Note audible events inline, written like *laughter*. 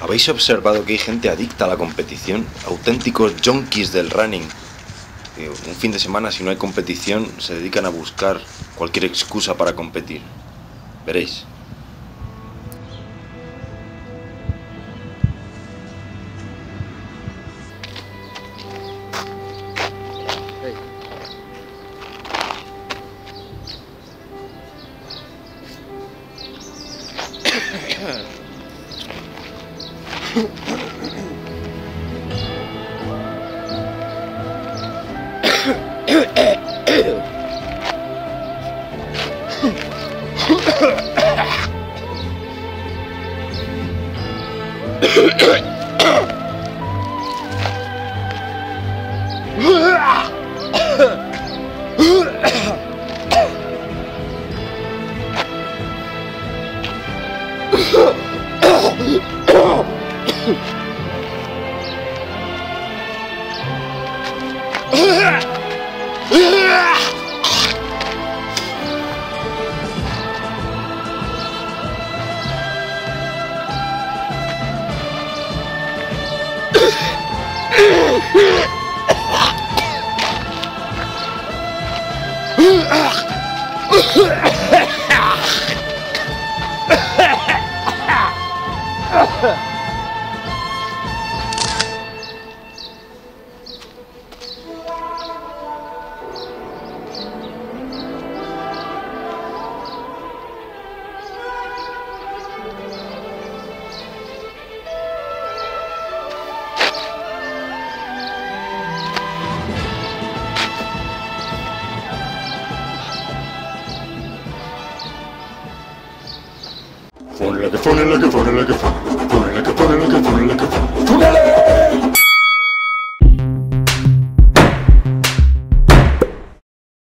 ¿Habéis observado que hay gente adicta a la competición? Auténticos junkies del running. Un fin de semana, si no hay competición, se dedican a buscar cualquier excusa para competir. Veréis. Ahem. Ugh! Ugh! *laughs* Ponele que ponele que ponele que ponele, ponele que ponele que ponele que ponele. ¡Túnele!